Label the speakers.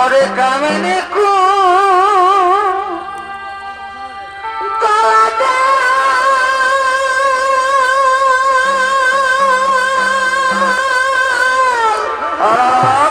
Speaker 1: ওরে কামিনী কু Oh!